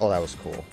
Oh, that was cool.